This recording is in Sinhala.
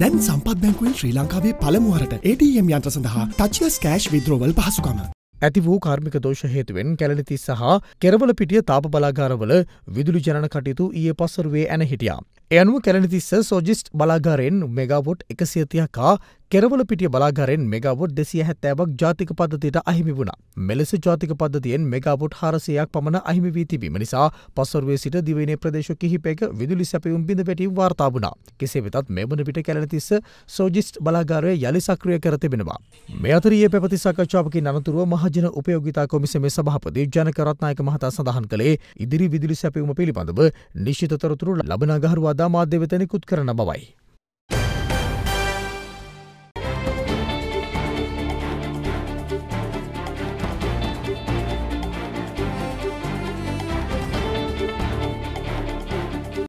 දැන් සම්පත් බැංකුවෙන් ශ්‍රී ලංකාවේ පළමුුවරට ATM යන්ත්‍ර සඳහා ටච්ලස් කෑශ් විද්‍රෝවල් පහසුකම. ඇති වූ කාර්මික දෝෂ හේතුවෙන් කැලනිති සහ කෙරවල පිටිය තාප බලාගාරවල විදුලි ජනන කටයුතු ඊය පස්සරුවේ ඇන හිටියා. එයනුව කැලනිතිස්ස සෝජිස්ට් බලාගාරයෙන් මෙගාවොට් එකසියතියකා කෙරවල පිටිය බලාගරෙන් මෙගවොට් දෙසිය හැත්තෑවක් ජාතික පද්ධතියට අහිමි වුණ. මෙලෙස ජාතික පද්ධතියෙන් මෙගවොට් හරසයක් පමණ අහිමි වී තිබීම නිසා පස්සරුවේ සිට දිවනේ ප්‍රදේශ කිහිපයක විදුලි සැපයුම් බිඳ වැටි වාර්තාාවුණ. කෙසේ වෙතත් මෙබන පිට කැලතිස්ස සෝජිස්ට් බලාගාරය යළි සක්‍රිය කර තිබෙනවා. මේ අතරියේ පැපති සකච්ඡාවකින් අනතුරුව මහජන උපයෝගිතා කොමිසමේ සභහපති ජනකරත්නායක මහතා සඳහන් කළේ ඉදිරි විදුලි සැපයුම පිළිබඳව නිශ්ිත තොරතුරු ලබනගහරුවාදා මාධ්‍ය වෙත නිකුත් කරන බවයි.